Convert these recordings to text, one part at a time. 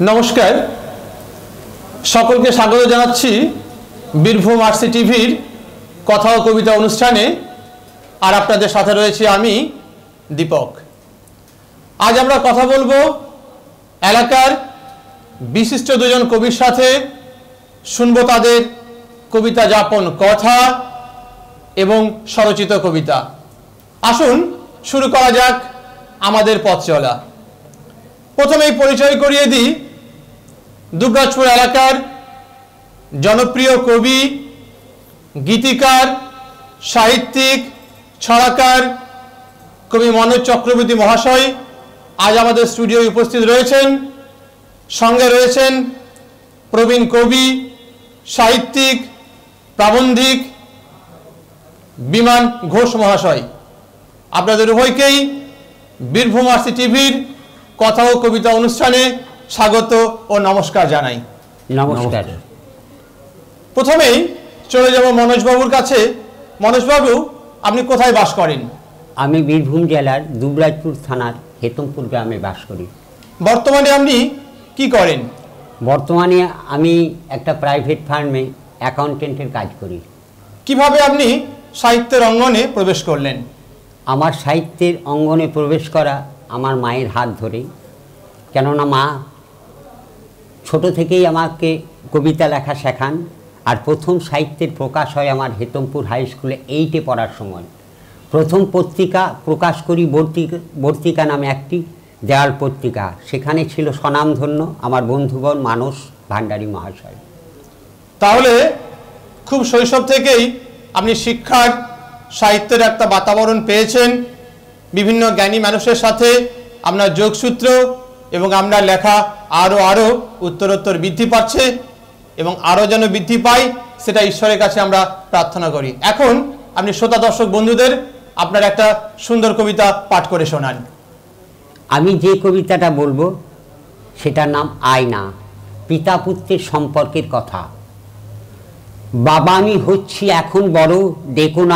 নমস্কার। সকলকে স্বাগত জানাচ্ছি বীরভূম আরসি টিভির কথা ও কবিতা অনুষ্ঠানে। আর আপনাদের সাথে রয়েছে আমি দীপক। আজ আমরা কথা বলব এলাকার বিশিষ্ট দুজন কবির সাথে। শুনব তাদের কবিতা যাপন কথা এবং স্বরচিত কবিতা। আসুন শুরু করা যাক আমাদের পথ চলা। প্রথমেই পরিচয় করিয়ে দিই দুবরাজপুর এলাকার জনপ্রিয় কবি, গীতিকার, সাহিত্যিক, ছড়াকার কবি মনোজ চক্রবর্তী মহাশয় আজ আমাদের স্টুডিওয় উপস্থিত রয়েছেন। সঙ্গে রয়েছেন প্রবীণ কবি, সাহিত্যিক, প্রাবন্ধিক বিমান ঘোষ মহাশয়। আপনাদের উভয়কেই বীরভূম আরসি টিভির কথা ও কবিতা অনুষ্ঠানে স্বাগত ও নমস্কার জানাই। নমস্কার। প্রথমেই চলে যাব মনোজবাবুর কাছে। মনোজবাবু আপনি কোথায় বাস করেন? আমি বীরভূম জেলার দুবরাজপুর থানার হেতমপুর গ্রামে বাস করি। বর্তমানে আপনি কি করেন? বর্তমানে আমি একটা প্রাইভেট ফার্মে অ্যাকাউন্টেন্টের কাজ করি। কীভাবে আপনি সাহিত্যের অঙ্গনে প্রবেশ করলেন? আমার সাহিত্যের অঙ্গনে প্রবেশ করা আমার মায়ের হাত ধরেই। কেননা মা ছোট থেকেই আমাকে কবিতা লেখা শেখান। আর প্রথম সাহিত্যের প্রকাশ হয় আমার হেতমপুর হাই স্কুলে এইটে পড়ার সময়। প্রথম পত্রিকা প্রকাশ করি বর্তিকা নামে একটি, দেয়াল পত্রিকা। সেখানে ছিল স্বনামধন্য আমার বন্ধুগণ মানস ভান্ডারী মহাশয়। তাহলে খুব শৈশব থেকেই আপনি শিক্ষার, সাহিত্যের একটা বাতাবরণ পেয়েছেন। বিভিন্ন জ্ঞানী মানুষের সাথে আপনার যোগসূত্র এবং আমরা লেখা আরও আরও উত্তরোত্তর বৃদ্ধি পাচ্ছে এবং আরও যেন বৃদ্ধি পাই, সেটা ঈশ্বরের কাছে আমরা প্রার্থনা করি। এখন আপনি শ্রোতা দর্শক বন্ধুদের আপনার একটা সুন্দর কবিতা পাঠ করে শোনান। আমি যে কবিতাটা বলব, সেটার নাম আয়না, পিতা পুত্রের সম্পর্কের কথা। বাবা, আমি হচ্ছি এখন বড়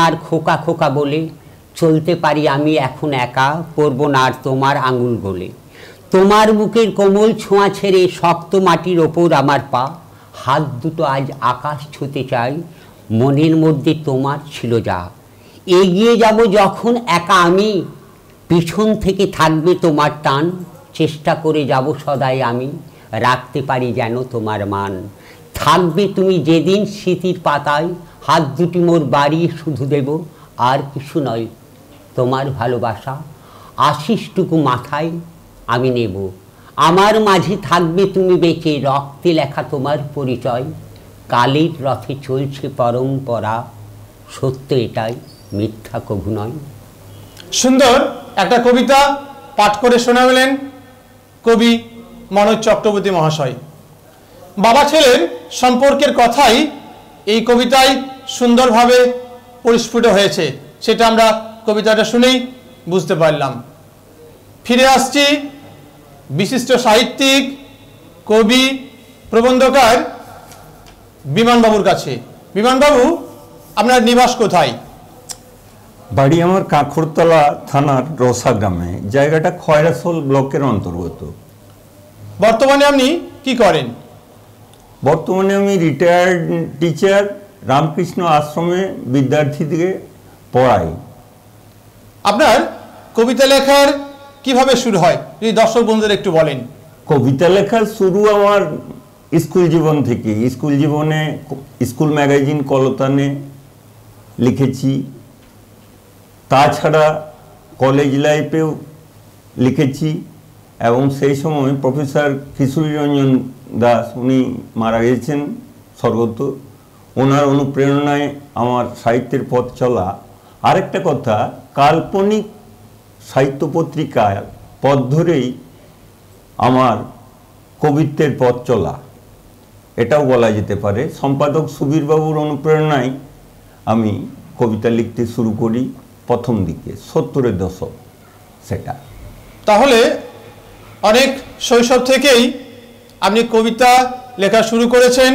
আর খোকা খোকা বলে, চলতে পারি আমি এখন একা পড়ব না আর তোমার আঙুল গলে। তোমার বুকের কোমল ছোঁয়া ছেড়ে শক্ত মাটির ওপর আমার পা। হাত দুটো আজ আকাশ ছুতে চাই, মনের মধ্যে তোমার ছিল যা। এগিয়ে যাব যখন একা আমি, পিছন থেকে থাকবে তোমার টান। চেষ্টা করে যাব সদাই আমি, রাখতে পারি যেন তোমার মান। থাকবে তুমি যেদিন স্মৃতির পাতায়, হাত দুটি মোর বাড়িয়ে শুধু দেব, আর কিছু নয় তোমার ভালোবাসা। আশিসটুকু মাথায় আমি নেব। আমার মাঝে থাকবে তুমি বেঁচে। রক্তে লেখা তোমার পরিচয়। কালের রথে চলছে পরম্পরা। সত্য এটাই, মিথ্যা কভু নয়। সুন্দর একটা কবিতা পাঠ করে শোনাবেন কবি মনোজ চক্রবর্তী মহাশয়। বাবা ছেলের সম্পর্কের কথাই এই কবিতায় সুন্দরভাবে পরিস্ফুট হয়েছে। সেটা আমরা কবিতাটা শুনেই বুঝতে পারলাম। ফিরে আসছি বিশিষ্ট সাহিত্যিক কবি প্রবন্ধকার বিমানবাবুর কাছে। বিমানবাবু আপনার নিবাস কোথায়? বাড়ি আমার কাঁকড়তলা থানার রসা গ্রামে। জায়গাটা খয়রাসোল ব্লকের অন্তর্গত। বর্তমানে আপনি কি করেন? বর্তমানে আমি রিটায়ার্ড টিচার রামকৃষ্ণ আশ্রমে বিদ্যার্থীদের পড়াই। আপনার কবিতা লেখার কীভাবে শুরু হয়? যদি দর্শক বন্ধুদের একটু বলেন। কবিতা লেখার শুরু আমার স্কুল জীবন থেকে স্কুল জীবনে স্কুল ম্যাগাজিন কলতানে লিখেছি। তাছাড়া কলেজ লাইফেও লিখেছি এবং সেই সময় প্রফেসর খিচুড়ি রঞ্জন দাস, উনি মারা গেছেন স্বর্গত। ওনার অনুপ্রেরণায় আমার সাহিত্যের পথ চলা। আরেকটা কথা, কাল্পনিক সাহিত্য পত্রিকায় পথ ধরেই আমার কবিত্বের পথ চলা। এটাও বলা যেতে পারে। সম্পাদক সুবীরবাবুর অনুপ্রেরণায় আমি কবিতা লিখতে শুরু করি প্রথম দিকে, সত্তরের দশক সেটা। তাহলে অনেক শৈশব থেকেই আপনি কবিতা লেখা শুরু করেছেন।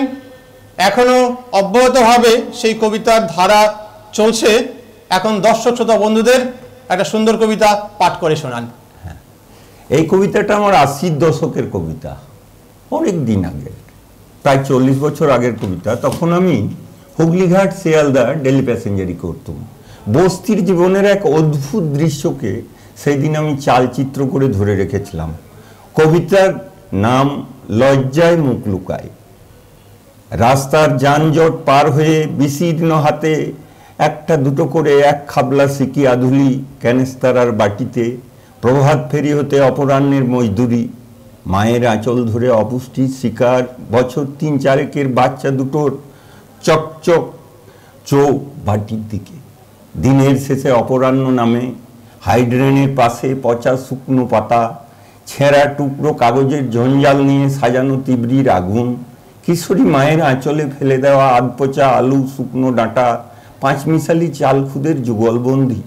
এখনও অব্যাহতভাবে সেই কবিতার ধারা চলছে। এখন দর্শক, শ্রোতা, বন্ধুদের একটা সুন্দর কবিতা পাঠ করে শোনান। এই কবিতাটা আমার আশির দশকের কবিতা, অনেক দিন আগের, প্রায় চল্লিশ বছর আগের কবিতা। তখন আমি হুগলিঘাট শিয়ালদা ডেলি প্যাসেঞ্জারি করতাম। বস্তির জীবনের এক অদ্ভুত দৃশ্যকে সেই দিন আমি চালচিত্র করে ধরে রেখেছিলাম। কবিতার নাম লজ্জায় মুখ লুকায়। রাস্তার যানজট পার হয়ে বিশীর্ণ হাতে একটা দুটো করে এক খাবলা সিকি আধুলি ক্যানেস্তারার বাটিতে প্রভাত ফেরি হতে অপরাহ্নের মজদুরি, মায়ের আঁচল ধরে অপুষ্টির শিকার, বছর তিন চারেকের বাচ্চা দুটোর চকচক চোখ বাটির দিকে। দিনের শেষে অপরাহ্ন নামে, হাইড্রেনের পাশে পচা শুকনো পাতা, ছেঁড়া টুকরো কাগজের জঞ্জাল নিয়ে সাজানো তিবরির আগুন, কিশোরী মায়ের আঁচলে ফেলে দেওয়া আধপচা আলু শুকনো ডাঁটা পাঁচমিশালি চাল খুদের যুগলবন্দি।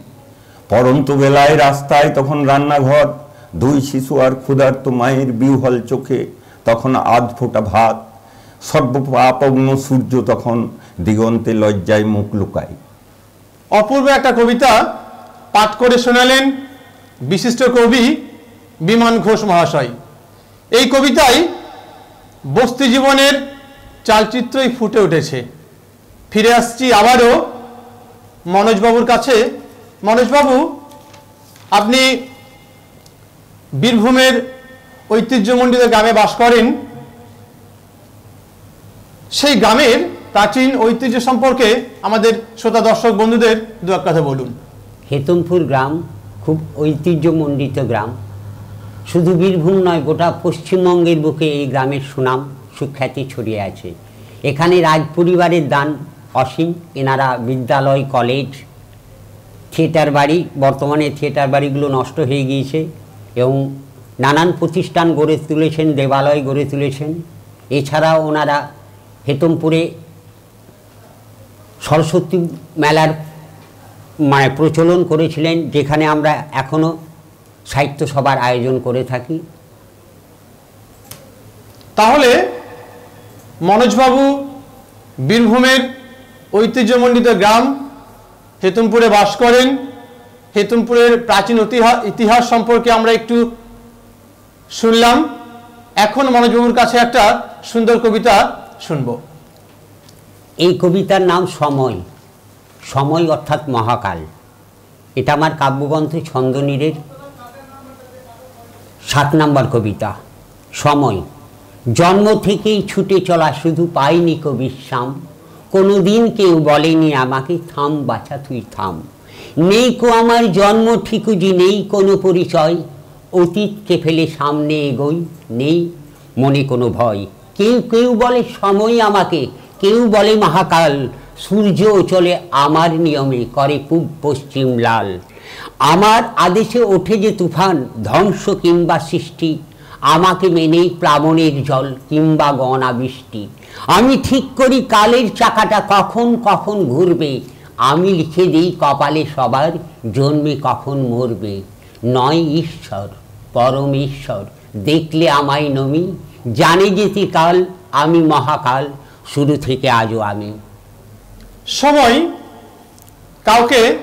পরন্ত বেলায় রাস্তায় তখন রান্নাঘর, দুই শিশু আর ক্ষুধার্ত মায়ের বিহল চোখে তখন আধ ফোটা ভাত। সর্বপাপগ্ন সূর্য তখন দিগন্তে লজ্জায় মুখ লুকায়। অপূর্ব একটা কবিতা পাঠ করে শোনালেন বিশিষ্ট কবি বিমান ঘোষ মহাশয়। এই কবিতায় বস্তি জীবনের চালচিত্রই ফুটে উঠেছে। ফিরে আসছি আবারও মনোজবাবুর কাছে, মনোজবাবু, আপনি বীরভূমের ঐতিহ্যমণ্ডিত গ্রামে বাস করেন। সেই গ্রামের প্রাচীন ঐতিহ্য সম্পর্কে আমাদের শ্রোতা, দর্শক, বন্ধুদের দু এক কথা বলুন। হেতমপুর গ্রাম খুব ঐতিহ্যমণ্ডিত গ্রাম। শুধু বীরভূম নয়, গোটা পশ্চিমবঙ্গের বুকে এই গ্রামের সুনাম, সুখ্যাতি ছড়িয়ে আছে। এখানে রাজ পরিবারের দান অসীম। এনারা বিদ্যালয়, কলেজ, থিয়েটার বাড়ি, বর্তমানে থিয়েটার বাড়িগুলো নষ্ট হয়ে গিয়েছে এবং নানান প্রতিষ্ঠান গড়ে তুলেছেন, দেবালয় গড়ে তুলেছেন। এছাড়াও ওনারা হেতমপুরে সরস্বতী মেলার মানে প্রচলন করেছিলেন, যেখানে আমরা এখনও সাহিত্য সভার আয়োজন করে থাকি। তাহলে মনোজবাবু বীরভূমের ঐতিহ্যমণ্ডিত গ্রাম হেতুমপুরে বাস করেন। হেতুমপুরের প্রাচীন ইতিহাস সম্পর্কে আমরা একটু শুনলাম। এখন মনোজবাবুর কাছে একটা সুন্দর কবিতা শুনব। এই কবিতার নাম সময়। সময় অর্থাৎ মহাকাল। এটা আমার কাব্যগ্রন্থ ছন্দনীরের সাত নাম্বার কবিতা। সময়। জন্ম থেকেই ছুটে চলা শুধু পাইনি কবিশ্যাম কোনো দিন কেউ বলেনি আমাকে, থাম বাছা, তুই থাম। নেই কো আমার জন্ম ঠিকুজি নেই কোনো পরিচয়। অতীতকে ফেলে সামনে এগোই, নেই মনে কোনো ভয়। কেউ কেউ বলে সময় আমাকে, কেউ বলে মহাকাল। সূর্য চলে আমার নিয়মে, করে পূব পশ্চিম লাল। আমার আদেশে ওঠে যে তুফান, ধ্বংস কিংবা সৃষ্টি। আমাকে মেনেই প্লাবনের জল কিংবা গণা বৃষ্টি আমি ঠিক করি কালের চাকাটা কখন কখন ঘুরবে। আমি লিখে দিই কপালে সবার, জন্মে কখন মরবে। নয় ঈশ্বর, পরমেশ্বর, দেখলে আমায় নমি। জানে যেতে কাল, আমি মহাকাল, শুরু থেকে আজও আমি। সময় কাউকে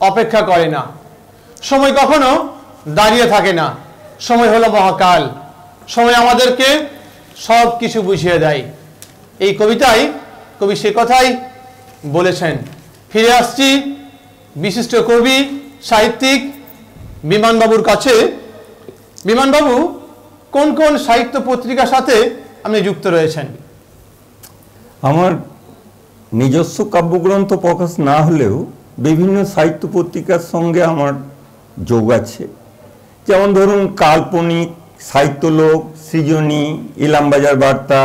অপেক্ষা করে না। সময় কখনো দাঁড়িয়ে থাকে না। সময় হলো মহাকাল। সময় আমাদেরকে সব কিছু বুঝিয়ে দেয়। এই কবিতায়, কবি সে কথাই বলেছেন, ফিরে আসছি বিশিষ্ট কবি, সাহিত্যিক বিমানবাবুর কাছে। বিমানবাবু, কোন কোন সাহিত্য পত্রিকার সাথে আপনি যুক্ত রয়েছেন? আমার নিজস্ব কাব্যগ্রন্থ প্রকাশ না হলেও বিভিন্ন সাহিত্য পত্রিকার সঙ্গে আমার যোগ আছে। যেমন ধরুন কাল্পনিক সাহিত্যলোক সৃজনী ইলামবাজার বার্তা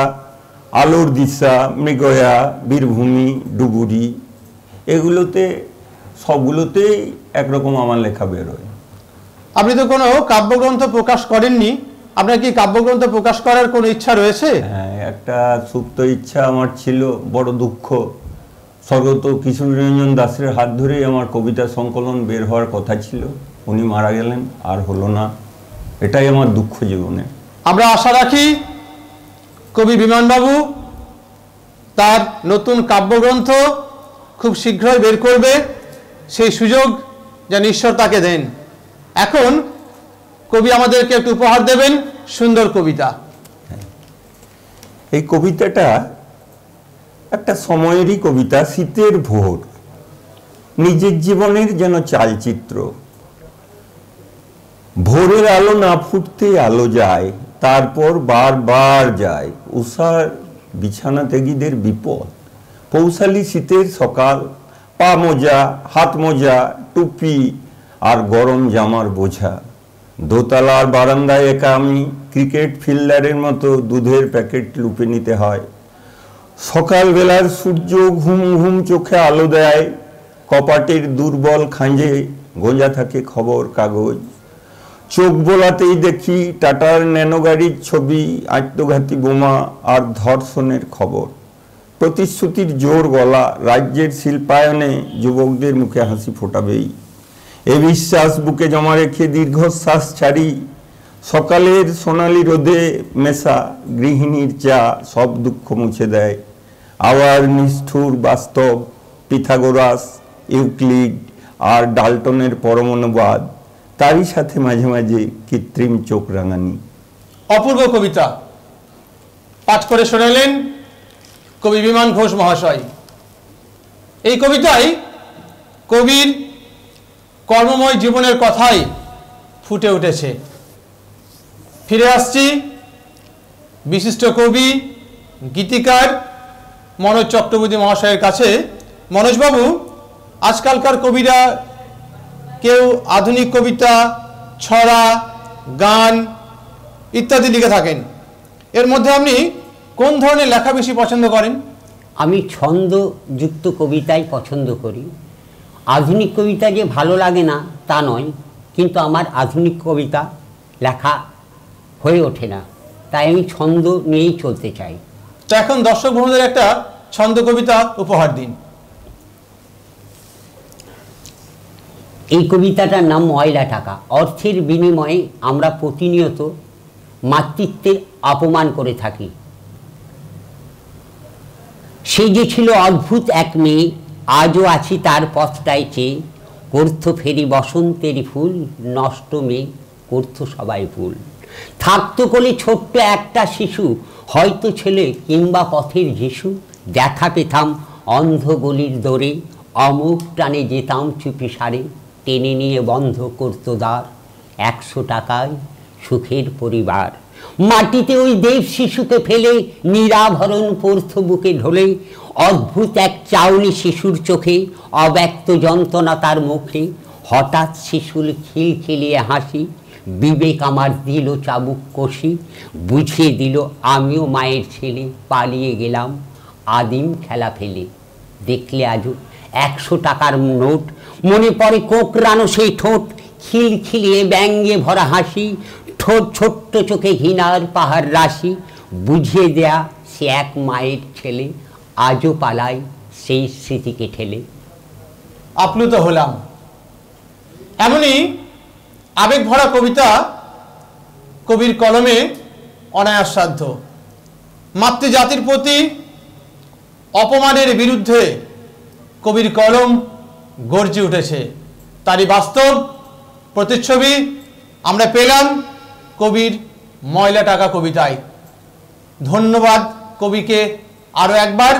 আলোর দিশা মৃগয়া বীরভূমি ডুবুরি এগুলোতে সবগুলোতেই একরকম আমার লেখা বেরোয়। আপনি তো কোনো কাব্যগ্রন্থ প্রকাশ করেননি। আপনার কি কাব্যগ্রন্থ প্রকাশ করার কোনো ইচ্ছা রয়েছে? হ্যাঁ একটা সুপ্ত ইচ্ছা আমার ছিল বড় দুঃখ। স্বর্গত কিশোরীরঞ্জন দাসের হাত ধরেই আমার কবিতা সংকলন বের হওয়ার কথা ছিল। উনি মারা গেলেন আর হলো না। এটাই আমার দুঃখ জীবনে। আমরা আশা রাখি কবি বিমানবাবু তার নতুন কাব্যগ্রন্থ খুব শীঘ্রই বের করবে সেই সুযোগ যেন ঈশ্বর তাকে দেন। এখন কবি আমাদেরকে একটু উপহার দেবেন সুন্দর কবিতা। এই কবিতাটা একটা সময়েরই কবিতা শীতের ভোর। নিজের জীবনের যেন চালচিত্র। ভোরের আলো না ফুটতে আলো যায়, তারপর বারবার যায়। উষার বিছানা ত্যাগীদের বিপদ। পৌশালী শীতের সকাল, পা মোজা, হাত মোজা, টুপি আর গরম জামার বোঝা। দোতলার বারান্দায় একা আমি ক্রিকেট ফিল্ডারের মতো দুধের প্যাকেট লুপে নিতে হয়। সকালবেলার সূর্য ঘুম ঘুম চোখে আলো দেয়, কপাটের দুর্বল খাঁজে গোঁজা থাকে খবর কাগজ। চোখ বোলাতেই দেখি টাটার ন্যানো গাড়ির ছবি, আত্মঘাতী বোমা আর ধর্ষণের খবর। প্রতিশ্রুতির জোর গলা রাজ্যের শিল্পায়নে যুবকদের মুখে হাসি ফোটাবেই। এ বিশ্বাস বুকে জমা রেখে দীর্ঘশ্বাস ছাড়ি। সকালের সোনালি রোদে মেশা গৃহিণীর চা সব দুঃখ মুছে দেয়। আবার নিষ্ঠুর বাস্তব, পিথাগোরাস, ইউক্লিড আর ডাল্টনের পরমাণুবাদ। তারই সাথে মাঝে মাঝে কৃত্রিম চোখ রাঙানি। অপূর্ব কবিতা। পাঠ করে শোনালেন কবি বিমান ঘোষ মহাশয়। এই কবিতায় কবির কর্মময় জীবনের কথাই ফুটে উঠেছে। ফিরে আসছি বিশিষ্ট কবি, গীতিকার মনোজ চক্রবর্তী মহাশয়ের কাছে। মনোজবাবু, আজকালকার কবিরা কেউ আধুনিক কবিতা ছড়া গান ইত্যাদি লিখে থাকেন। এর মধ্যে আপনি কোন ধরনের লেখা বেশি পছন্দ করেন? আমি ছন্দযুক্ত কবিতাই পছন্দ করি। আধুনিক কবিতা যে ভালো লাগে না তা নয় কিন্তু আমার আধুনিক কবিতা লেখা হয়ে ওঠে না। তাই আমি ছন্দ নিয়েই চলতে চাই। তো এখন দর্শক বন্ধুদের একটা ছন্দ কবিতা উপহার দিন। এই কবিতাটার নাম ময়লা টাকা। অর্থের বিনিময়ে আমরা প্রতিনিয়ত মাতৃত্বের অপমান করে থাকি। সে যে ছিল অদ্ভুত এক মেয়ে, আজও আছি তার পথটায় চেয়ে। করত ফেরি বসন্তেরই ফুল, নষ্ট মেয়ে করত সবাই ভুল। থাকতো কোলে ছোট্ট একটা শিশু, হয়তো ছেলে কিংবা পথের যিশু। দেখা পেতাম অন্ধ গলির দোরে অমুক টানে যেতাম চুপি সারে। টেনে নিয়ে বন্ধ করতো দ্বার। একশো টাকায় সুখের পরিবার। মাটিতে ওই দেব শিশুকে ফেলে নিরাভরণ পর্থ বুকে ঢোলে। অদ্ভুত এক চাউনি শিশুর চোখে, অব্যক্ত যন্ত্রণা তার মুখে। হঠাৎ শিশুর খিলখিলিয়ে হাসি, বিবেক আমার দিল চাবুক কষি, বুঝিয়ে দিল আমিও মায়ের ছেলে, পালিয়ে গেলাম আদিম খেলা ফেলে। দেখলে আজও একশো টাকার নোট মনে পড়ে কোকরানো সেই ঠোঁট। খিলখিলিয়ে ব্যঙ্গে ভরা হাসি, ঠোঁট ছোট্ট চোখে ঘৃণার পাহাড় রাশি। বুঝিয়ে দেয়া সে এক মায়ের ছেলে, আজও পালায় সেই স্মৃতিকে ঠেলে। আপ্লুত হলাম। এমনই আবেগ ভরা কবিতা, কবির কলমে অনায়াস সাধ্য মাতৃজাতির প্রতি অপমানের বিরুদ্ধে কবির কলম গর্জে উঠেছে। তারই বাস্তব প্রতিচ্ছবি আমরা পেলাম কবির ময়লা টাকা কবিতায়। ধন্যবাদ কবিকে আরও একবার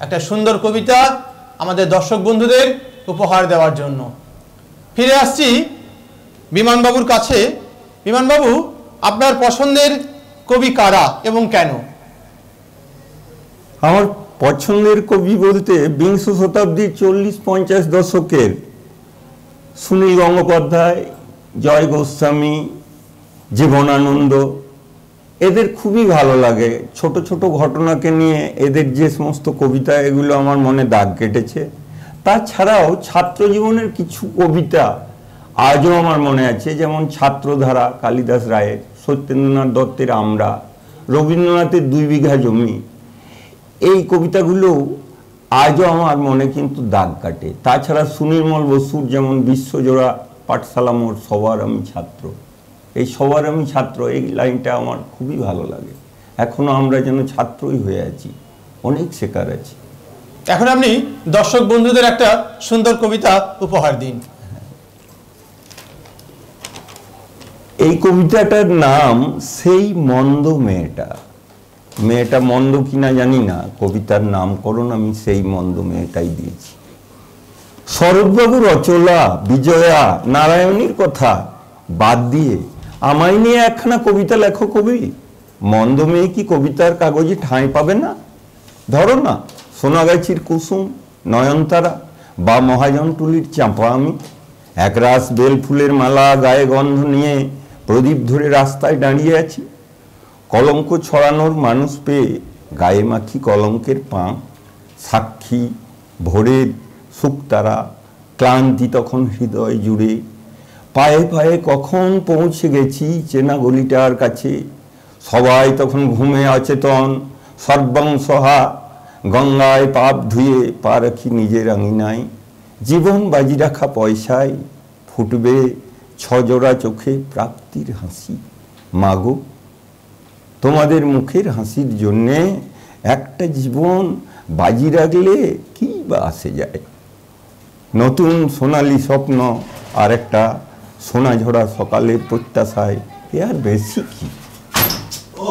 একটা সুন্দর কবিতা আমাদের দর্শক বন্ধুদের উপহার দেওয়ার জন্য। ফিরে আসছি বিমানবাবুর কাছে। বিমানবাবু, আপনার পছন্দের কবি কারা এবং কেন? আমার পছন্দের কবি বলতে বিংশ শতাব্দীর চল্লিশ পঞ্চাশ দশকের সুনীল গঙ্গোপাধ্যায়, জয় গোস্বামী, জীবনানন্দ, এদের খুবই ভালো লাগে। ছোট ছোট ঘটনাকে নিয়ে এদের যে সমস্ত কবিতা, এগুলো আমার মনে দাগ কেটেছে। তাছাড়াও ছাত্র জীবনের কিছু কবিতা আজও আমার মনে আছে, যেমন ছাত্রধারা কালিদাস রায়ের, সত্যেন্দ্রনাথ দত্তের আমরা, রবীন্দ্রনাথের দুই বিঘা জমি এই কবিতাগুলো আজও আমার মনে কিন্তু দাগ কাটে। তাছাড়া সুনির্মল বসুর যেমন বিশ্বজোড়া পাঠশালা মোর সবার আমি ছাত্র। এই সবার আমি ছাত্র এই লাইনটা আমার খুবই ভালো লাগে। এখনও আমরা যেন ছাত্রই হয়ে আছি অনেক শেখার আছে। এখন আপনি দর্শক বন্ধুদের একটা সুন্দর কবিতা উপহার দিন। এই কবিতাটার নাম সেই মন্দ মেয়েটা। মেয়েটা মন্দ কিনা জানি না, কবিতার নামকরণ আমি সেই মন্দ মেয়েটাই দিয়েছি। শরৎবাবু রচলা বিজয়া, নারায়ণীর কথা বাদ দিয়ে আমায় নিয়ে একখানা কবিতা লেখো কবি। মন্দ মেয়ে কি কবিতার কাগজে ঠাঁই পাবে না? ধরো না, সোনাগাছির কুসুম, নয়নতারা বা মহাজনটুলির চাঁপা আমি। একরাশ বেল ফুলের মালা, গায়ে গন্ধ নিয়ে প্রদীপ ধরে রাস্তায় দাঁড়িয়ে আছি। কলঙ্ক ছড়ানোর মানুষ পেয়ে গায়ে মাখি কলঙ্কের পা, সাক্ষী, ভোরের শুকতারা, ক্লান্তি তখন হৃদয় জুড়ে। পায়ে পায়ে কখন পৌঁছে গেছি চেনা গলিটার কাছে? সবাই তখন ঘুমে অচেতন সর্বংসহা গঙ্গায় পাপ ধুয়ে পা রাখি নিজের আঙিনায়। জীবন বাজি রাখা পয়সায় ফুটবে ছজোড়া চোখে প্রাপ্তির হাসি। মাগো তোমাদের মুখের হাসির জন্যে একটা জীবন বাজি রাখলে কি বা আসে যায়? নতুন সোনালি স্বপ্ন আর একটা সোনা ঝরা সকালের প্রত্যাশায় এ আর বেশি কি? ও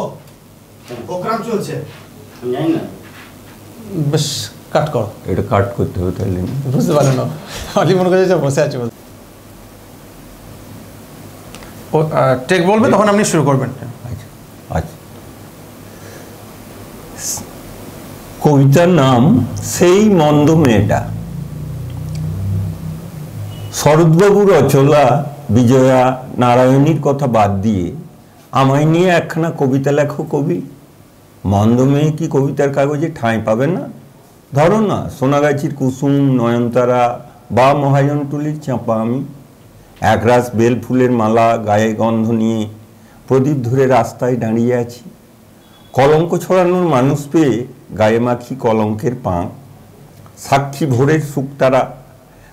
চলছে। আমি জানি না। বেশ কাট করো। এটা কাট করতে হবে তাহলে? বুঝতে পারল না। আমি মনে করছি যে বসে আছে টেক বলবে তখন আপনি শুরু করবেন। আচ্ছা। আচ্ছা। কবিতার নাম সেই মন্দ মেয়েটা। শরৎবাবু রচলা বিজয়া নারায়ণীর কথা বাদ দিয়ে আমায় নিয়ে একখানা কবিতা লেখো কবি। মন্দ মেয়ে কি কবিতার কাগজে ঠাঁই পাবে না? ধরো না, সোনাগাছির কুসুম, নয়নতারা বা মহাজনটুলির চাঁপা আমি। একরাশ বেল ফুলের মালা, গায়ে গন্ধ নিয়ে প্রদীপ ধরে রাস্তায় দাঁড়িয়ে আছি। কলঙ্ক ছড়ানোর মানুষ পেয়ে গায়ে মাখি কলঙ্কের পা। সাক্ষী ভোরের সুক্তারা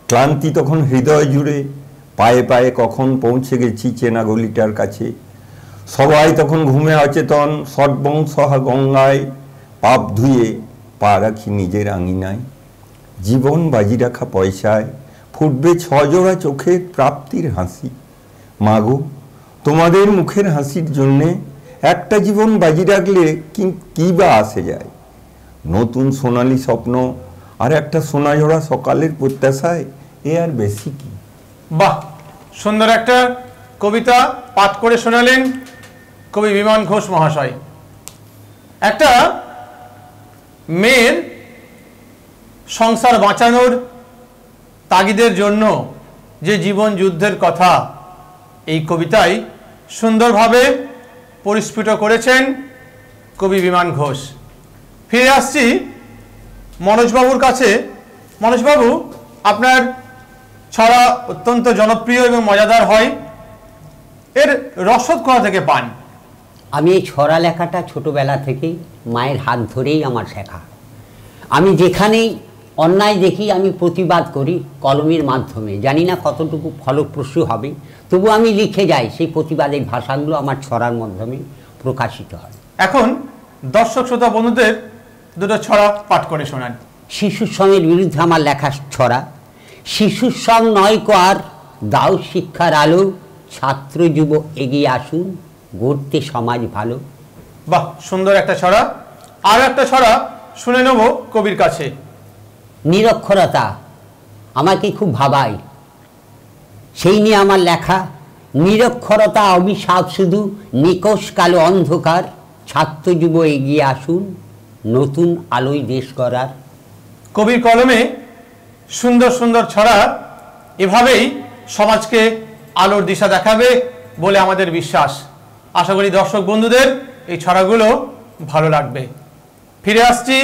ক্লান্তি তখন হৃদয় জুড়ে, পায়ে পায়ে কখন পৌঁছে গেছি চেনা গলিটার কাছে। সবাই তখন ঘুমে অচেতন সর্বংসহা গঙ্গায় পাপ ধুয়ে পা রাখি নিজের আঙিনায়। জীবন বাজি রাখা পয়সায়, ফুটবে ছজোড়া চোখের প্রাপ্তির হাসি। মাগো, তোমাদের মুখের হাসির জন্যে একটা জীবন বাজি রাখলে কী বা আসে যায়? নতুন সোনালি স্বপ্ন, আর একটা সোনাঝোড়া সকালের প্রত্যাশায়, এ আর বেশি কি? বাহ, সুন্দর একটা কবিতা পাঠ করে শোনালেন কবি বিমান ঘোষ মহাশয়। একটা মেয়ের সংসার বাঁচানোর তাগিদের জন্য যে জীবন যুদ্ধের কথা এই কবিতায় সুন্দরভাবে পরিস্ফুট করেছেন কবি বিমান ঘোষ। ফিরে আসছি মনোজবাবুর কাছে। মনোজবাবু আপনার ছড়া অত্যন্ত জনপ্রিয় এবং মজাদার হয়। এর রসদ কোথা থেকে পান? আমি এই ছড়া লেখাটা ছোটবেলা থেকেই মায়ের হাত ধরেই আমার শেখা। আমি যেখানেই অন্যায় দেখি আমি প্রতিবাদ করি কলমের মাধ্যমে। জানি না কতটুকু ফলপ্রসূ হবে তবু আমি লিখে যাই সেই প্রতিবাদের ভাষাগুলো আমার ছড়ার মাধ্যমে প্রকাশিত হয়। এখন দর্শক শ্রোতা বন্ধুদের দুটো ছড়া পাঠ করে শোনান। শিশুর সঙ্গের বিরুদ্ধে আমার লেখা ছড়া। শিশুর সং নয় কো আর দাও শিক্ষার আলো। ছাত্র যুব এগিয়ে আসুন গড়তে সমাজ ভালো। বাহ সুন্দর একটা ছড়া। আর একটা ছড়া শুনে নেব কবির কাছে। নিরক্ষরতা আমাকে খুব ভাবায়। সেই নিয়ে আমার লেখা নিরক্ষরতা অভিশাপ শুধু নিকষ কালো অন্ধকার। ছাত্র যুব এগিয়ে আসুন নতুন আলোয় দেশ করার। কবির কলমে সুন্দর সুন্দর ছড়া এভাবেই সমাজকে আলোর দিশা দেখাবে বলে আমাদের বিশ্বাস। আশা করি দর্শক বন্ধুদের এই ছড়াগুলো ভালো লাগবে। ফিরে আসছি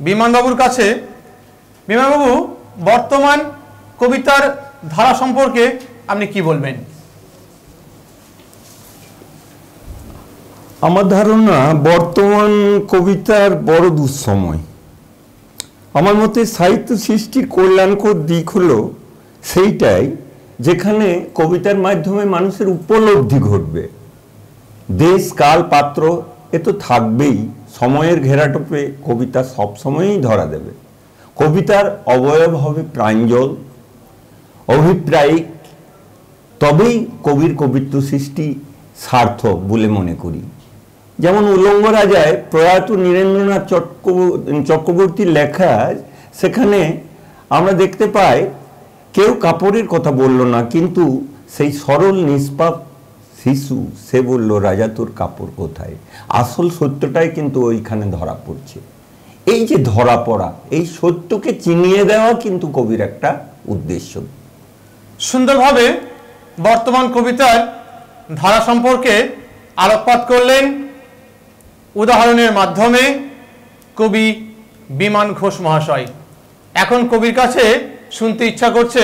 বিমানবাবুর কাছে। বিমানবাবু, বর্তমান কবিতার ধারা সম্পর্কে আপনি কি বলবেন? আমার ধারণা বর্তমান কবিতার বড় দুঃসময়। আমার মতে সাহিত্য সৃষ্টির কল্যাণকর দিক হলো সেইটাই যেখানে কবিতার মাধ্যমে মানুষের উপলব্ধি ঘটবে। দেশ, কাল, পাত্র, এ তো থাকবেই। সময়ের ঘেরাটোপে কবিতা সবসময়ই ধরা দেবে। কবিতার অবয়ব হবে প্রাঞ্জল, অভিপ্রায়িক, তবেই কবির কবিত্ব সৃষ্টি সার্থক বলে মনে করি। যেমন উলঙ্গ রাজায় প্রয়াত নীরেন্দ্রনাথ চক্র- চক্রবর্তীর লেখা, সেখানে আমরা দেখতে পাই, কেউ কাপড়ের কথা বলল না, কিন্তু সেই সরল, নিষ্পাপ শিশু, সে বলল, রাজা, তোর কাপড় কোথায়? আসল সত্যটাই কিন্তু ওইখানে ধরা পড়ছে। এই যে ধরা পড়া, এই সত্যকে চিনিয়ে দেওয়া কিন্তু কবির একটা উদ্দেশ্য। সুন্দরভাবে বর্তমান কবিতার ধারা সম্পর্কে আলোকপাত করলেন উদাহরণের মাধ্যমে কবি বিমান ঘোষ মহাশয়। এখন কবির কাছে শুনতে ইচ্ছা করছে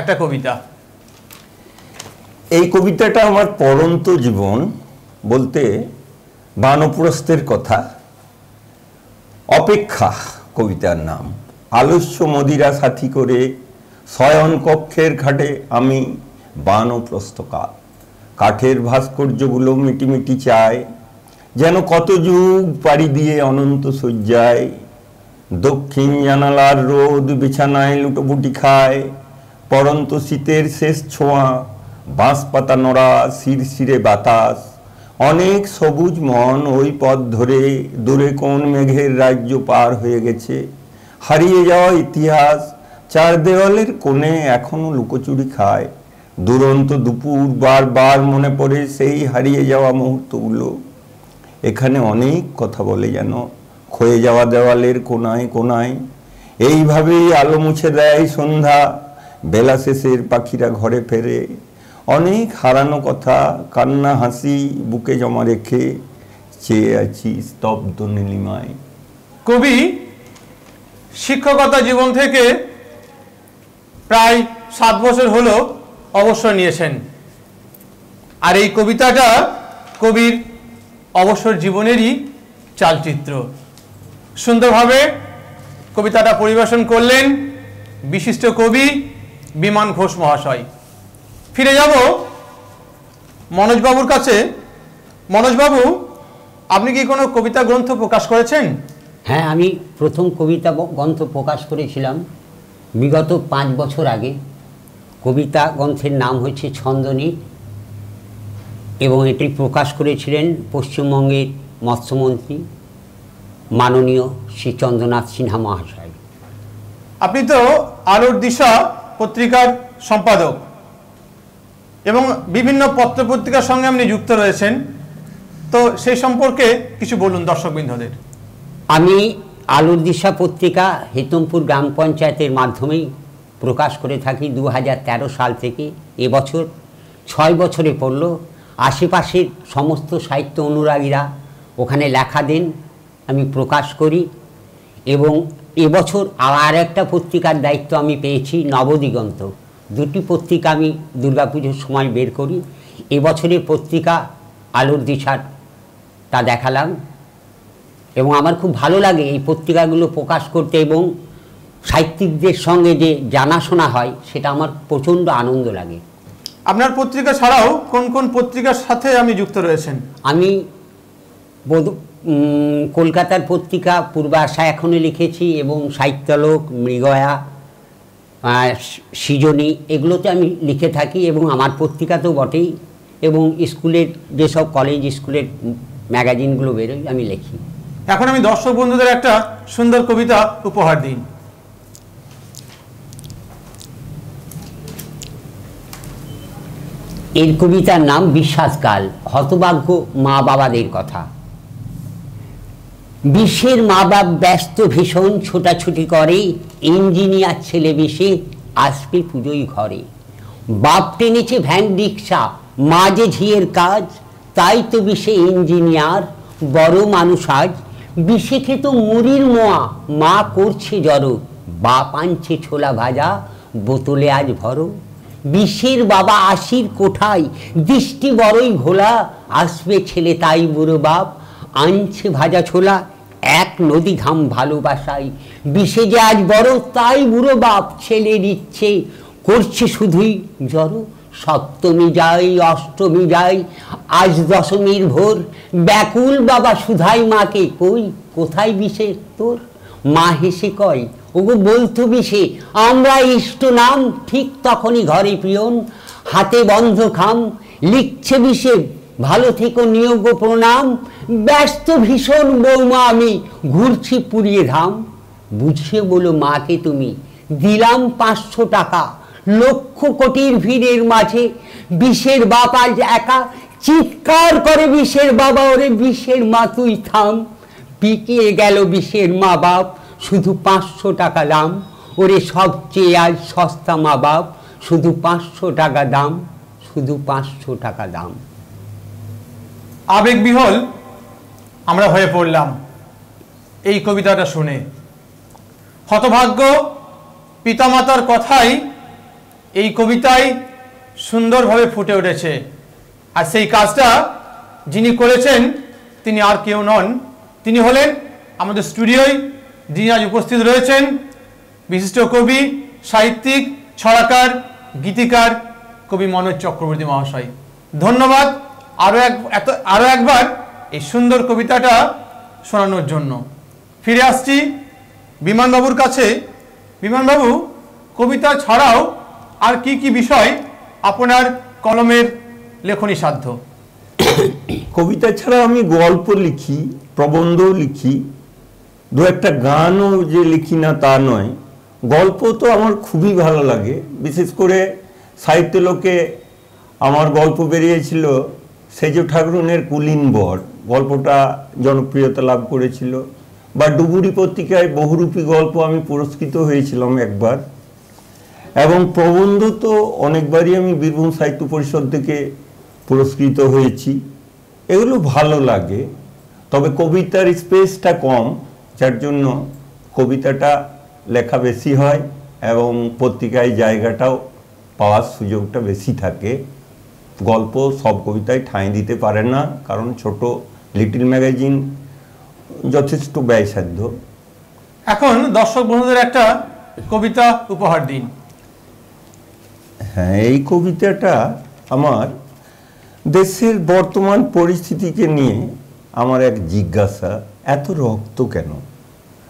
একটা কবিতা। এই কবিতাটা আমার পরন্ত জীবন বলতে বানপ্রস্থের কথা। অপেক্ষা কবিতার নাম। আলস্য মদিরা সাথী করে শয়ন কক্ষের ঘাটে আমি বানপ্রস্থকাল। কাঠের ভাস্কর্যগুলো মিটিমিটি চায় যেন কত যুগ পাড়ি দিয়ে অনন্ত শয্যায় দক্ষিণ জানালার রোদ বিছানায় লুটোপুটি খায়, পরন্ত শীতের শেষ ছোঁয়া বাঁশ পাতা নড়া শিরশিরে বাতাস। অনেক সবুজ মন ওই পথ ধরে দূরে কোন মেঘের রাজ্য পার হয়ে গেছে। হারিয়ে যাওয়া ইতিহাস চার দেওয়ালের কোণে এখনও লুকোচুরি খায়। দুরন্ত দুপুর বারবার মনে পড়ে সেই হারিয়ে যাওয়া মুহূর্তগুলো। এখানে অনেক কথা বলে যেন ক্ষয়ে যাওয়া দেওয়ালের কোনায় কোনায়। এইভাবেই আলো মুছে দেয় সন্ধ্যা, বেলা শেষের পাখিরা ঘরে ফেরে। অনেক হারানো কথা, কান্না, হাসি বুকে জমা রেখে চেয়ে আছি স্তব্ধ নীলিমায়। কবি, শিক্ষকতা জীবন থেকে প্রায় সাত বছর হলো অবসর নিয়েছেন। আর এই কবিতাটা কবির অবসর জীবনেরই চালচিত্র। সুন্দরভাবে কবিতাটা পরিবেশন করলেন বিশিষ্ট কবি বিমান ঘোষ মহাশয়। ফিরে যাব মনোজবাবুর কাছে। মনোজবাবু, আপনি কি কোনো কবিতা গ্রন্থ প্রকাশ করেছেন? হ্যাঁ আমি প্রথম কবিতা গ্রন্থ প্রকাশ করেছিলাম বিগত পাঁচ বছর আগে। কবিতা গ্রন্থের নাম হচ্ছে ছন্দনী। এবং এটি প্রকাশ করেছিলেন পশ্চিমবঙ্গের মৎস্যমন্ত্রী মাননীয় শ্রী চন্দ্রনাথ সিনহা মহাশয়। আপনি তো আলোর দিশা পত্রিকার সম্পাদক এবং বিভিন্ন পত্রপত্রিকার সঙ্গে আপনি যুক্ত রয়েছেন। তো সেই সম্পর্কে কিছু বলুন দর্শকবৃন্দদের। আমি আলুর দিশা পত্রিকা হেতমপুর গ্রাম পঞ্চায়েতের মাধ্যমেই প্রকাশ করে থাকি। দু হাজার তেরো সাল থেকে এবছর ছয় বছরে পড়ল আশেপাশের সমস্ত সাহিত্য অনুরাগীরা ওখানে লেখা দেন, আমি প্রকাশ করি এবং এবছর আর একটা পত্রিকার দায়িত্ব আমি পেয়েছি, নবদিগন্ত। দুটি পত্রিকা আমি দুর্গাপুজোর সময় বের করি। এবছরের পত্রিকা আলোর দিশার তা দেখালাম এবং আমার খুব ভালো লাগে এই পত্রিকাগুলো প্রকাশ করতে এবং সাহিত্যিকদের সঙ্গে যে জানাশোনা হয়, সেটা আমার প্রচণ্ড আনন্দ লাগে। আপনার পত্রিকা ছাড়াও কোন কোন পত্রিকার সাথে আমি যুক্ত রয়েছেন? আমি কলকাতার পত্রিকা পূর্বাশা এখনও লিখেছি এবং সাহিত্যলোক মৃগয়া সৃজনী এগুলোতে আমি লিখে থাকি এবং আমার পত্রিকা তো বটেই এবং স্কুলের যেসব কলেজ স্কুলের ম্যাগাজিনগুলো বেরোয় আমি লিখি। এখন আমি দর্শক বন্ধুদের একটা সুন্দর কবিতা উপহার দিন এর কবিতার নাম বিশ্বাসকাল, হতভাগ্য মা বাবাদের কথা। বিশ্বের মা বাপ ব্যস্ত ভীষণ ছোটাছুটি করে, ইঞ্জিনিয়ার ছেলে বেশে আসবে পুজোই ঘরে। বাপ টেনেছে ভ্যান রিক্সা মা যে ঝিয়ের কাজ, তাই তো বিষে ইঞ্জিনিয়ার, বড় মানুষ আজ। বিষে খেত মুড়ির মোয়া, মা করছে জড়ো, বাপ আনছে ছোলা ভাজা, বোতলে আজ ভরো। বিশ্বের বাবা আশির কোঠায়, দৃষ্টি বড়ই ঘোলা, আসবে ছেলে তাই বুড়ো বাপ, আনছে ভাজা ছোলা, এক নদী ঘাম ভালোবাসাই বিষে যে আজ বড় তাই বুড়ো বাপ ছেলের ইচ্ছে করছে শুধুই জড়ো, সপ্তমী যাই অষ্টমী যাই আজ দশমীর ভোর, ব্যাকুল বাবা সুধাই মাকে কই, কোথায় বিষে তোর? মা হেসে কয় ওগো বলতো বিষে আমরা ইষ্ট নাম, ঠিক তখনই ঘরে পিয়ন, হাতে বন্ধ খাম, লিখছে বিষে ভালো থেকো নিয়োগ প্রণাম, ব্যস্ত ভীষণ বৌমা আমি, ঘুরছি পুড়িয়ে ধাম। বুঝিয়ে বলো মাকে তুমি, দিলাম পাঁচশো টাকা, লক্ষ কোটির ভিড়ের মাঝে বিষের বাপ আজ একা, চিৎকার করে বিষের বাবা, ওরে বিষের মা তুই থাম। বিকিয়ে গেল বিষের মা বাপ শুধু পাঁচশো টাকা দাম। ওরে সবচেয়ে আজ সস্তা মা বাপ, শুধু পাঁচশো টাকা দাম, শুধু পাঁচশো টাকা দাম। আবেগবিহল আমরা হয়ে পড়লাম। এই কবিতাটা শুনে। হতভাগ্য, পিতামাতার কথাই এই কবিতায় সুন্দরভাবে ফুটে উঠেছে। আর সেই কাজটা যিনি করেছেন, তিনি আর কেউ নন। তিনি হলেন আমাদের স্টুডিওয় যিনি আজ উপস্থিত রয়েছেন, বিশিষ্ট কবি, সাহিত্যিক, ছড়াকার, গীতিকার কবি মনোজ চক্রবর্তী মহাশয়। ধন্যবাদ আরও এক, এত আরও একবার এই সুন্দর কবিতাটা শোনানোর জন্য। ফিরে আসছি বিমানবাবুর কাছে। বিমানবাবু, কবিতা ছাড়াও আর কি কি বিষয় আপনার কলমের লেখনী সাধ্য? কবিতা ছাড়া আমি গল্প লিখি, প্রবন্ধও লিখি দু একটা গানও যে লিখি না তা নয় গল্প তো আমার খুবই ভালো লাগে। বিশেষ করে সাহিত্য লোকে আমার গল্প বেরিয়েছিল সেজ ঠাকুরনের কুলিন বর। গল্পটা জনপ্রিয়তা লাভ করেছিল। বা ডুবুরি পত্রিকায় বহুরূপী গল্প আমি পুরস্কৃত হয়েছিলাম একবার। এবং প্রবন্ধ তো অনেকবারই আমি বীরভূম সাহিত্য পরিষদ থেকে পুরস্কৃত হয়েছি। এগুলো ভালো লাগে। তবে কবিতার স্পেসটা কম। যার জন্য কবিতাটা লেখা বেশি হয় এবং পত্রিকায় জায়গাটাও পাওয়ার সুযোগটা বেশি থাকে। গল্প সব কবিতায় ঠাঁই দিতে পারে না কারণ ছোট লিটিল ম্যাগাজিন যথেষ্ট ব্যয়সাধ্য। এখন দর্শক বন্ধুদের একটা কবিতা উপহার দিন। হ্যাঁ এই কবিতাটা আমার দেশের বর্তমান পরিস্থিতিকে নিয়ে আমার এক জিজ্ঞাসা। এত রক্ত কেন?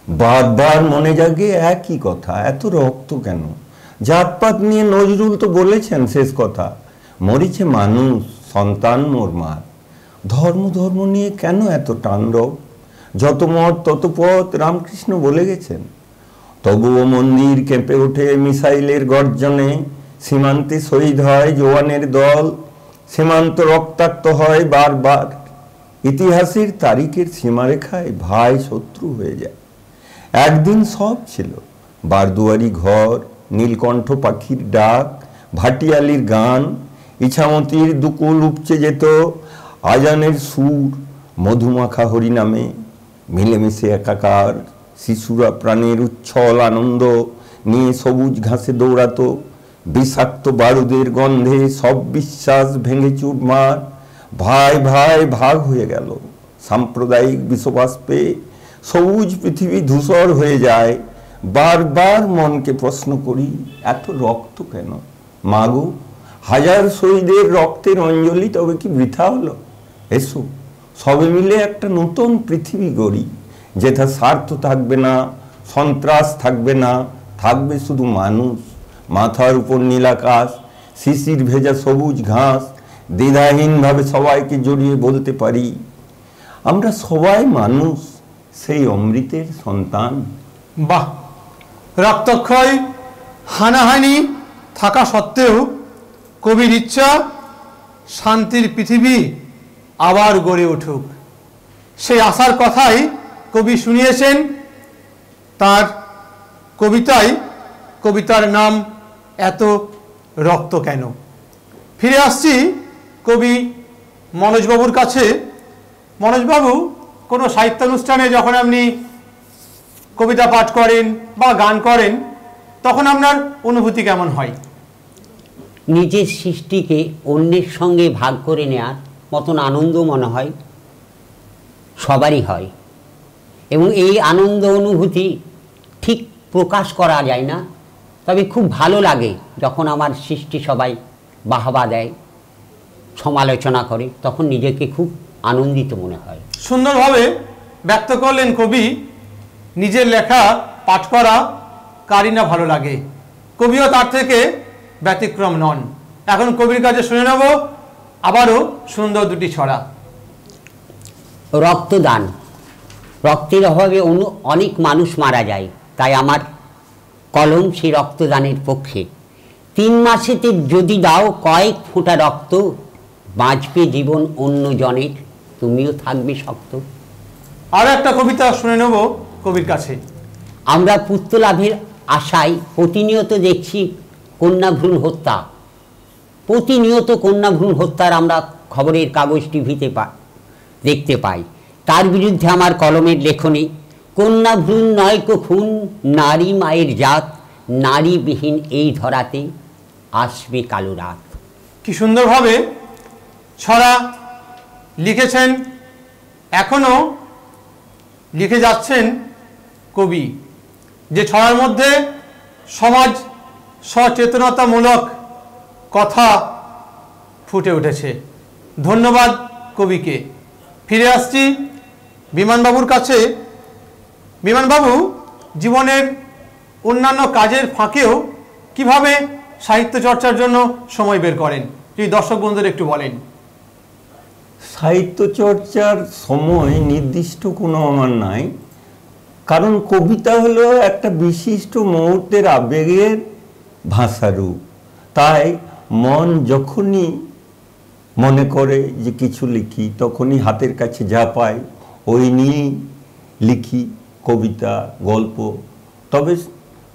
বারবার মনে জাগে একই কথা, এত রক্ত কেন? জাতপাত নিয়ে নজরুল তো বলেছেন শেষ কথা। মরিছে মানুষ, সন্তান মোর মার। ধর্ম ধর্ম নিয়ে কেন এত তাণ্ডব? যত মত, তত পথ রামকৃষ্ণ বলে গেছেন। তবুও মন্দির কেঁপে ওঠে মিসাইলের গর্জনে। সীমান্তে শহীদ হয় জোয়ানের দল। সীমান্ত রক্তাক্ত হয় বারবার। ইতিহাসের তারিখের সীমারেখায় ভাই শত্রু হয়ে যায়। একদিন সব ছিল। বারদুয়ারি ঘর, নীলকণ্ঠ পাখির ডাক, ভাটিয়ালির গান, ইছামতির দুকুল উপচে যেত, আজানের সুর, মধুমাখা হরিনামে মিলেমিশে একাকার, শিশুরা প্রাণের উচ্ছল আনন্দ নিয়ে সবুজ ঘাসে দৌড়াতো, বিষাক্ত বারুদের গন্ধে সব বিশ্বাস ভেঙে চুরমার ভাই ভাই ভাগ হয়ে গেল। সাম্প্রদায়িক বিষবাষ্পে সবুজ পৃথিবী ধূসর হয়ে যায়। বারবার মনকে প্রশ্ন করি, এত রক্ত কেন? মাগো, হাজার শহীদের রক্তের অঞ্জলি তবে কি বৃথা হলো? এসো, সবে মিলে একটা নতুন পৃথিবী গড়ি যেথা স্বার্থ থাকবে না, সন্ত্রাস থাকবে না, থাকবে শুধু মানুষ। মাথার উপর নীলাকাশ, শিশির ভেজা সবুজ ঘাস দ্বিধাহীনভাবে সবাইকে জড়িয়ে বলতে পারি, আমরা সবাই মানুষ, সেই অমৃতের সন্তান। বাহ, রক্তক্ষয়, হানাহানি থাকা সত্ত্বেও কবির ইচ্ছা, শান্তির পৃথিবী আবার গড়ে উঠুক। সেই আশার কথাই কবি শুনিয়েছেন, তার কবিতায় কবিতার নাম, এত রক্ত কেন? ফিরে আসছি কবি মনোজবাবুর কাছে, মনোজবাবু কোনো সাহিত্যানুষ্ঠানে যখন আপনি কবিতা পাঠ করেন বা গান করেন, তখন আপনার অনুভূতি কেমন হয়? নিজের সৃষ্টিকে অন্যের সঙ্গে ভাগ করে নেওয়ার মতন আনন্দ মনে হয়, সবারই হয়। এবং এই আনন্দ অনুভূতি ঠিক প্রকাশ করা যায় না। তবে খুব ভালো লাগে যখন আমার সৃষ্টি সবাই বাহবা দেয়। সমালোচনা করে তখন নিজেকে খুব আনন্দিত মনে হয়। সুন্দরভাবে ব্যক্ত করলেন কবি নিজের লেখা পাঠ করা কারই না ভালো লাগে। কবিও তার থেকে ব্যতিক্রম নন। এখন কবির কাছে শুনে নেব আবারও সুন্দর দুটি ছড়া। রক্তদান। রক্তের অভাবে অনু অনেক মানুষ মারা যায় তাই আমার কলম সেই রক্তদানের পক্ষে। তিন মাসেতে যদি দাও কয়েক ফোঁটা রক্ত বাঁচবে জীবন অন্য জনের তুমিও থাকবে শক্ত। আরও একটা কবিতা শুনে নেব কবির কাছে। আমরা পুত্র লাভের আশায় প্রতিনিয়ত দেখছি কন্যা ভ্রূণ হত্যা। প্রতিনিয়ত কন্যা ভ্রূণ হত্যার আমরা খবরের কাগজ টিভিতে পা দেখতে পাই। তার বিরুদ্ধে আমার কলমের লেখনী কন্যা ভ্রূণ নয় খুন নারী মায়ের জাত নারীবিহীন এই ধরাতে আসবে কালো রাত। কি সুন্দরভাবে ছড়া লিখেছেন এখনও লিখে যাচ্ছেন কবি, যে ছড়ার মধ্যে সমাজ সচেতনতামূলক কথা ফুটে উঠেছে। ধন্যবাদ কবিকে। ফিরে আসছি বিমানবাবুর কাছে। বিমানবাবু, জীবনের অন্যান্য কাজের ফাঁকেও কীভাবে সাহিত্য চর্চার জন্য সময় বের করেন? যদি দর্শক বন্ধুদের একটু বলেন। সাহিত্য চর্চার সময় নির্দিষ্ট কোনো আমার নাই। কারণ কবিতা হলো একটা বিশিষ্ট মুহূর্তের আবেগের ভাষারূপ। তাই মন যখনই মনে করে যে কিছু লিখি, তখনই হাতের কাছে যা পাই, ওই নিয়েই লিখি কবিতা, গল্প। তবে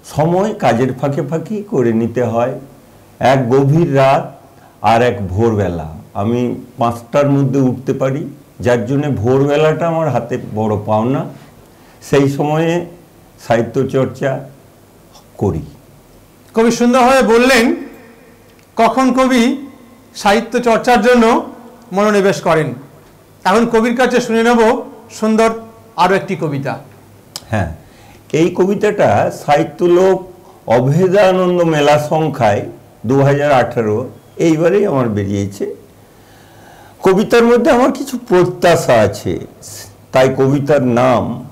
সময় কাজের ফাঁকে ফাঁকি করে নিতে হয়। এক গভীর রাত আর এক ভোরবেলা। আমি পাঁচটার মধ্যে উঠতে পারি যার জন্য ভোরবেলাটা আমার হাতে বড় পাওনা। সেই সময়ে সাহিত্য চর্চা করি। কবি সুন্দরভাবে বললেন কখন কবি সাহিত্য চর্চার জন্য মনোনিবেশ করেন? এখন কবির কাছে শুনে নেব সুন্দর আরও একটি কবিতা। হ্যাঁ এই কবিতাটা সাহিত্যলোক অভেদানন্দ মেলা সংখ্যায় দু হাজার আঠারো এইবারেই আমার বেরিয়েছে। কবিতার মধ্যে আমার কিছু প্রত্যাশা আছে। তাই কবিতার নাম,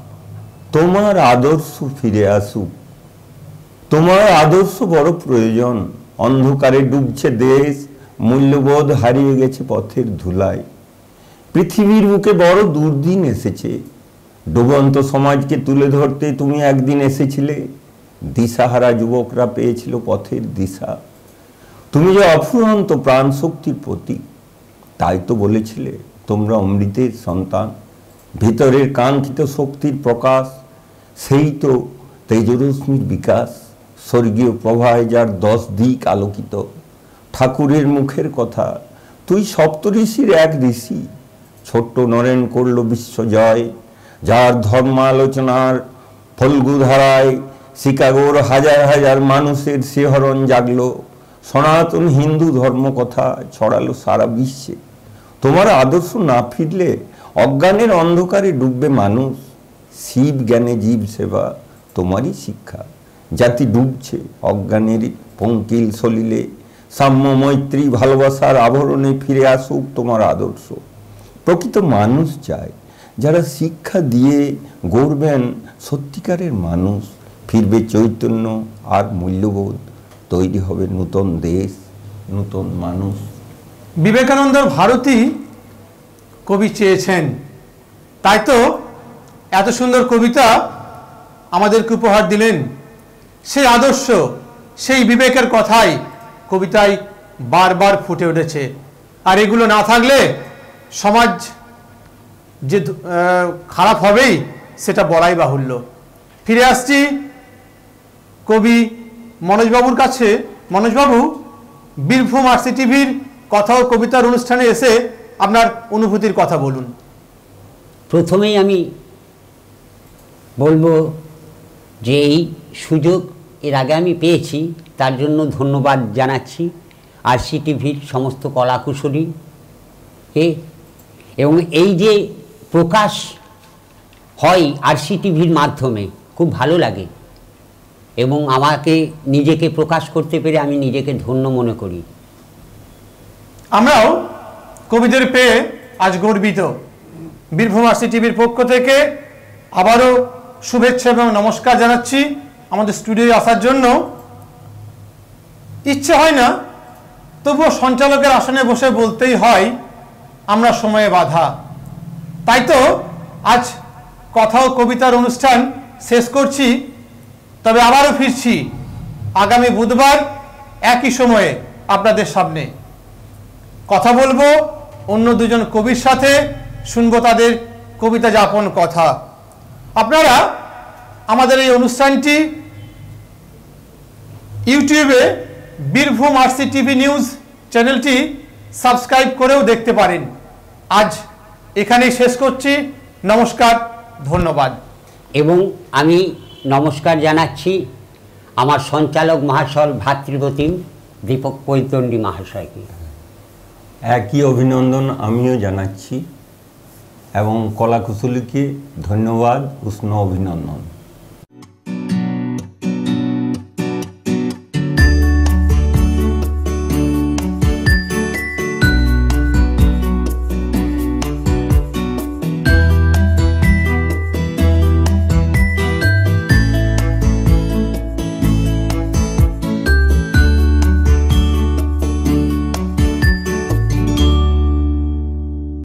তোমার আদর্শ ফিরে আসুক। তোমার আদর্শ বড় প্রয়োজন। অন্ধকারে ডুবছে দেশ, মূল্যবোধ হারিয়ে গেছে পথের ধুলায় পৃথিবীর বুকে বড় দুর্দিন এসেছে। ডুবন্ত সমাজকে তুলে ধরতে তুমি একদিন এসেছিলে। দিশাহারা যুবকরা পেয়েছিল পথের দিশা। তুমি যে অফুরন্ত প্রাণশক্তির প্রতীক। তাই তো বলেছিলে, তোমরা অমৃতের সন্তান। ভেতরের কাঙ্ক্ষিত শক্তির প্রকাশ, সেই তো তেজরশ্মির বিকাশ। স্বর্গীয় প্রভায় যার দশ দিক আলোকিত, ঠাকুরের মুখের কথা। তুই সপ্তঋষির এক ঋষি, ছোট্ট নরেন করল বিশ্বজয় যার ধর্ম আলোচনার ফল্গুধারায় শিকাগোর হাজার হাজার মানুষের শিহরণ জাগলো। সনাতন হিন্দু ধর্ম কথা ছড়ালো সারা বিশ্বে। তোমার আদর্শ না ফিরলে অজ্ঞানের অন্ধকারে ডুববে মানুষ। শিব জ্ঞানে জীব সেবা, তোমারই শিক্ষা। জাতি ডুবছে অজ্ঞানের পঙ্কিল সলিলে। সাম্য মৈত্রী ভালোবাসার আবরণে ফিরে আসুক তোমার আদর্শ। প্রকৃত মানুষ চায়, যারা শিক্ষা দিয়ে গড়বেন সত্যিকারের মানুষ। ফিরবে চৈতন্য আর মূল্যবোধ, তৈরি হবে নূতন দেশ, নূতন মানুষ। বিবেকানন্দর ভারতী কবি চেয়েছেন। তাই তো এত সুন্দর কবিতা আমাদেরকে উপহার দিলেন। সেই আদর্শ, সেই বিবেকের কথাই কবিতায় বারবার ফুটে উঠেছে। আর এগুলো না থাকলে সমাজ যে খারাপ হবেই, সেটা বলাই বাহুল্য। ফিরে আসছি কবি মনোজবাবুর কাছে। মনোজবাবু, বীরভূম আরসি টিভির কথা ও কবিতার অনুষ্ঠানে এসে আপনার অনুভূতির কথা বলুন। প্রথমেই আমি বলব যে এই সুযোগ এর আগে আমি পেয়েছি, তার জন্য ধন্যবাদ জানাচ্ছি আর সি টিভির সমস্ত কলাকুশলী কে। এবং এই যে প্রকাশ হয় আর সি টিভির মাধ্যমে, খুব ভালো লাগে। এবং আমাকে নিজেকে প্রকাশ করতে পেরে আমি নিজেকে ধন্য মনে করি। আমরাও কবিদের পেয়ে আজ গর্বিত। বীরভূম আরসি টিভির পক্ষ থেকে আবারও শুভেচ্ছা এবং নমস্কার জানাচ্ছি আমাদের স্টুডিওয়ে আসার জন্য। ইচ্ছে হয় না, তবুও সঞ্চালকের আসনে বসে বলতেই হয়, আমরা সময়ে বাধা। তাই তো আজ কথা ও কবিতার অনুষ্ঠান শেষ করছি, তবে আবারও ফিরছি। আগামী বুধবার একই সময়ে আপনাদের সামনে। কথা বলব, অন্য দুজন কবির সাথে শুনব তাদের কবিতা যাপন কথা। আপনারা আমাদের এই অনুষ্ঠানটি ইউটিউবে বীরভূম আরসি টিভি নিউজ চ্যানেলটি সাবস্ক্রাইব করেও দেখতে পারেন। আজ এখানেই শেষ করছি। নমস্কার, ধন্যবাদ। এবং আমি নমস্কার জানাচ্ছি আমার সঞ্চালক মহাশয় ভাতৃপ্রতিম, দীপক কৈতণ্ডী মহাশয়কে। একই অভিনন্দন আমিও জানাচ্ছি এবং কলাকুশলীকে ধন্যবাদ উষ্ণ অভিনন্দন।